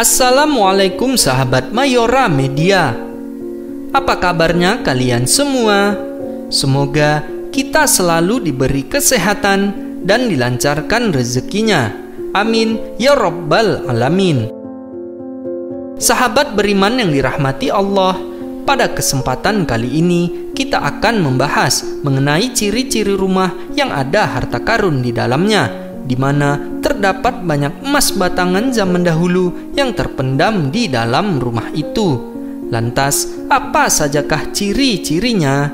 Assalamualaikum sahabat Mayora Media. Apa kabarnya kalian semua? Semoga kita selalu diberi kesehatan dan dilancarkan rezekinya. Amin ya Rabbal 'Alamin. Sahabat beriman yang dirahmati Allah, pada kesempatan kali ini kita akan membahas mengenai ciri-ciri rumah yang ada harta karun di dalamnya di mana terdapat banyak emas batangan zaman dahulu yang terpendam di dalam rumah itu. Lantas, apa sajakah ciri-cirinya?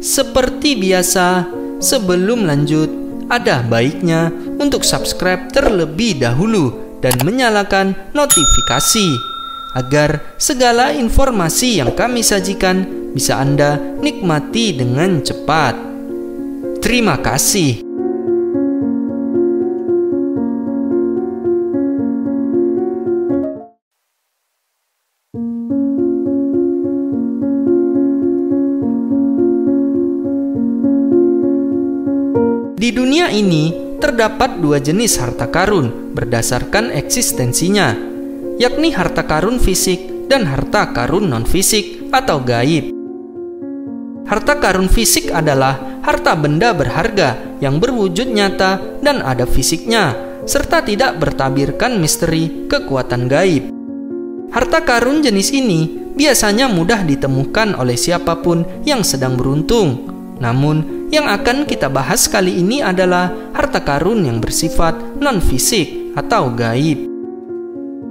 Seperti biasa, sebelum lanjut, ada baiknya untuk subscribe terlebih dahulu dan menyalakan notifikasi agar segala informasi yang kami sajikan bisa Anda nikmati dengan cepat. Terima kasih. Di dunia ini terdapat dua jenis harta karun berdasarkan eksistensinya, yakni harta karun fisik dan harta karun non-fisik atau gaib. Harta karun fisik adalah harta benda berharga yang berwujud nyata dan ada fisiknya, serta tidak bertabirkan misteri kekuatan gaib. Harta karun jenis ini biasanya mudah ditemukan oleh siapa pun yang sedang beruntung. Namun, yang akan kita bahas kali ini adalah harta karun yang bersifat non-fisik atau gaib.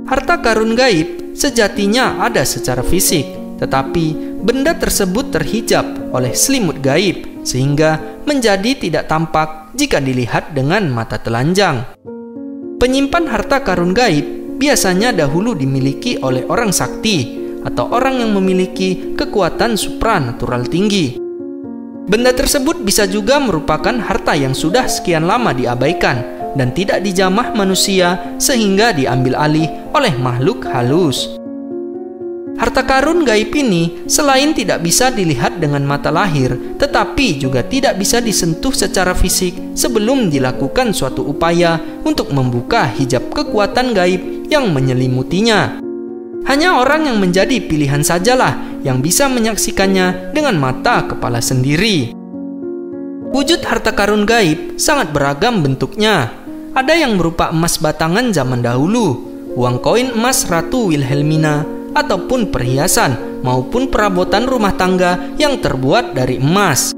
Harta karun gaib sejatinya ada secara fisik, tetapi benda tersebut terhijab oleh selimut gaib sehingga menjadi tidak tampak jika dilihat dengan mata telanjang. Penyimpan harta karun gaib biasanya dahulu dimiliki oleh orang sakti atau orang yang memiliki kekuatan supranatural tinggi. Benda tersebut bisa juga merupakan harta yang sudah sekian lama diabaikan dan tidak dijamah manusia sehingga diambil alih oleh makhluk halus. Harta karun gaib ini selain tidak bisa dilihat dengan mata lahir, tetapi juga tidak bisa disentuh secara fisik sebelum dilakukan suatu upaya untuk membuka hijab kekuatan gaib yang menyelimutinya. Hanya orang yang menjadi pilihan sajalah yang bisa menyaksikannya dengan mata kepala sendiri. Wujud harta karun gaib sangat beragam bentuknya. Ada yang berupa emas batangan zaman dahulu, uang koin emas Ratu Wilhelmina, ataupun perhiasan maupun perabotan rumah tangga yang terbuat dari emas.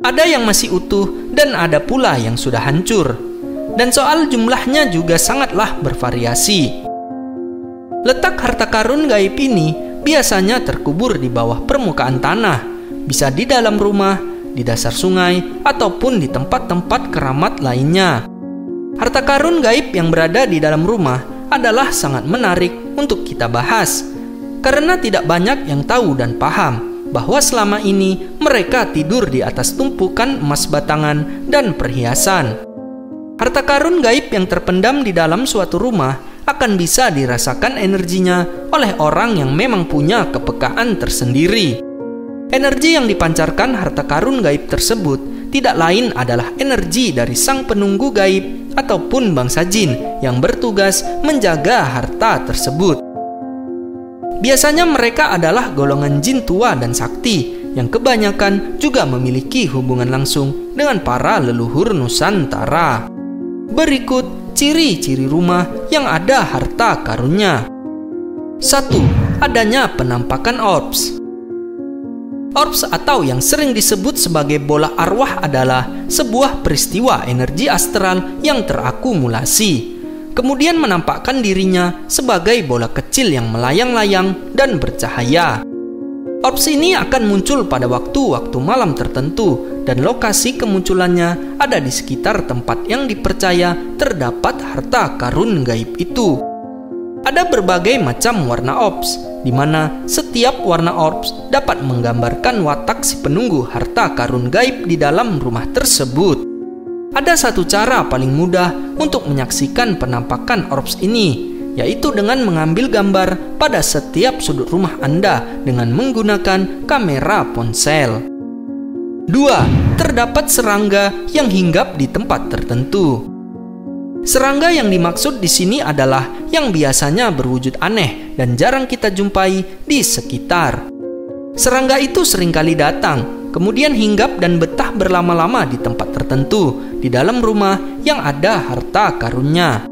Ada yang masih utuh dan ada pula yang sudah hancur. Dan soal jumlahnya juga sangatlah bervariasi. Letak harta karun gaib ini biasanya terkubur di bawah permukaan tanah, bisa di dalam rumah, di dasar sungai, ataupun di tempat-tempat keramat lainnya. Harta karun gaib yang berada di dalam rumah adalah sangat menarik untuk kita bahas, karena tidak banyak yang tahu dan paham bahwa selama ini mereka tidur di atas tumpukan emas batangan dan perhiasan. Harta karun gaib yang terpendam di dalam suatu rumah akan bisa dirasakan energinya oleh orang yang memang punya kepekaan tersendiri. Energi yang dipancarkan harta karun gaib tersebut tidak lain adalah energi dari sang penunggu gaib ataupun bangsa jin yang bertugas menjaga harta tersebut. Biasanya mereka adalah golongan jin tua dan sakti yang kebanyakan juga memiliki hubungan langsung dengan para leluhur Nusantara. Berikut ciri-ciri rumah yang ada harta karunnya. 1. Adanya penampakan orbs. Orbs atau yang sering disebut sebagai bola arwah adalah sebuah peristiwa energi astral yang terakumulasi, kemudian menampakkan dirinya sebagai bola kecil yang melayang-layang dan bercahaya. Orbs ini akan muncul pada waktu-waktu malam tertentu dan lokasi kemunculannya ada di sekitar tempat yang dipercaya terdapat harta karun gaib itu. Ada berbagai macam warna orbs, di mana setiap warna orbs dapat menggambarkan watak si penunggu harta karun gaib di dalam rumah tersebut. Ada satu cara paling mudah untuk menyaksikan penampakan orbs ini, yaitu dengan mengambil gambar pada setiap sudut rumah Anda dengan menggunakan kamera ponsel. 2. Terdapat serangga yang hinggap di tempat tertentu. Serangga yang dimaksud di sini adalah yang biasanya berwujud aneh dan jarang kita jumpai di sekitar. Serangga itu sering kali datang, kemudian hinggap dan betah berlama-lama di tempat tertentu di dalam rumah yang ada harta karunnya.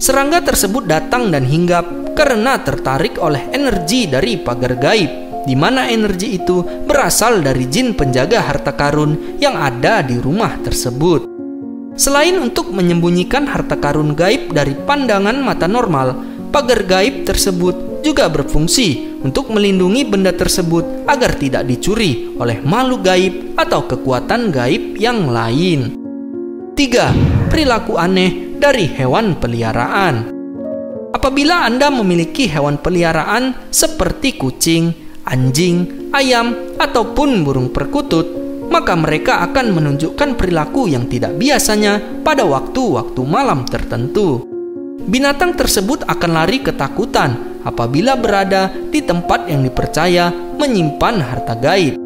Serangga tersebut datang dan hinggap karena tertarik oleh energi dari pagar gaib, di mana energi itu berasal dari jin penjaga harta karun yang ada di rumah tersebut. Selain untuk menyembunyikan harta karun gaib dari pandangan mata normal, pagar gaib tersebut juga berfungsi untuk melindungi benda tersebut agar tidak dicuri oleh makhluk gaib atau kekuatan gaib yang lain. 3. Perilaku aneh dari hewan peliharaan. Apabila Anda memiliki hewan peliharaan seperti kucing, anjing, ayam, ataupun burung perkutut, maka mereka akan menunjukkan perilaku yang tidak biasanya pada waktu-waktu malam tertentu. Binatang tersebut akan lari ketakutan apabila berada di tempat yang dipercaya menyimpan harta gaib.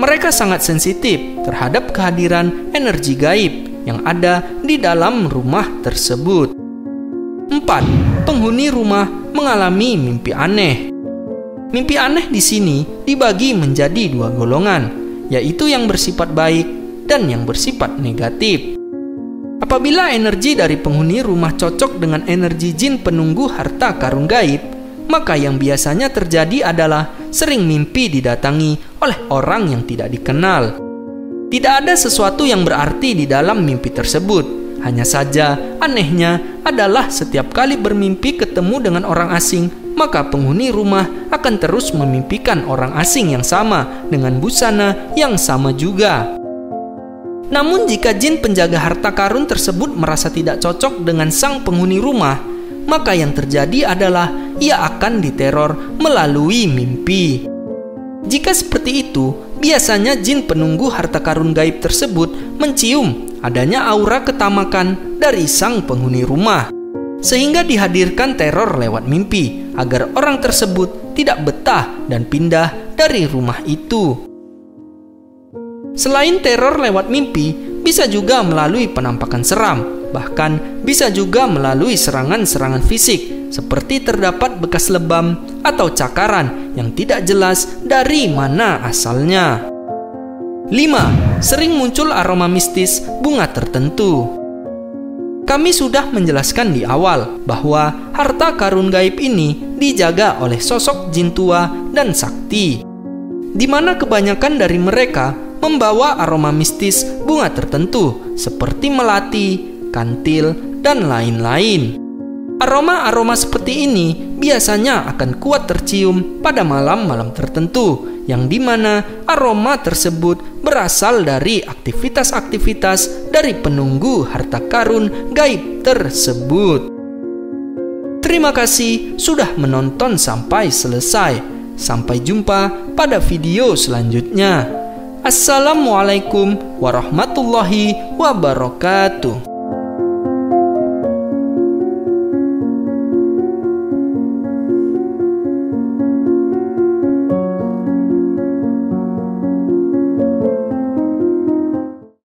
Mereka sangat sensitif terhadap kehadiran energi gaib yang ada di dalam rumah tersebut. 4. Penghuni rumah mengalami mimpi aneh. Mimpi aneh di sini dibagi menjadi dua golongan, yaitu yang bersifat baik dan yang bersifat negatif. Apabila energi dari penghuni rumah cocok dengan energi jin penunggu harta karun gaib, maka yang biasanya terjadi adalah sering mimpi didatangi oleh orang yang tidak dikenal. Tidak ada sesuatu yang berarti di dalam mimpi tersebut. Hanya saja, anehnya adalah setiap kali bermimpi ketemu dengan orang asing, maka penghuni rumah akan terus memimpikan orang asing yang sama dengan busana yang sama juga. Namun, jika jin penjaga harta karun tersebut merasa tidak cocok dengan sang penghuni rumah, maka yang terjadi adalah ia akan diteror melalui mimpi. Jika seperti itu, biasanya jin penunggu harta karun gaib tersebut mencium adanya aura ketamakan dari sang penghuni rumah, sehingga dihadirkan teror lewat mimpi agar orang tersebut tidak betah dan pindah dari rumah itu. Selain teror lewat mimpi, bisa juga melalui penampakan seram, bahkan bisa juga melalui serangan-serangan fisik, seperti terdapat bekas lebam atau cakaran yang tidak jelas dari mana asalnya. 5. Sering muncul aroma mistis bunga tertentu. Kami sudah menjelaskan di awal bahwa harta karun gaib ini dijaga oleh sosok jin tua dan sakti, di mana kebanyakan dari mereka membawa aroma mistis bunga tertentu seperti melati, kantil, dan lain-lain. Aroma-aroma seperti ini biasanya akan kuat tercium pada malam-malam tertentu yang di mana aroma tersebut berasal dari aktivitas-aktivitas dari penunggu harta karun gaib tersebut. Terima kasih sudah menonton sampai selesai. Sampai jumpa pada video selanjutnya. Assalamualaikum warahmatullahi wabarakatuh.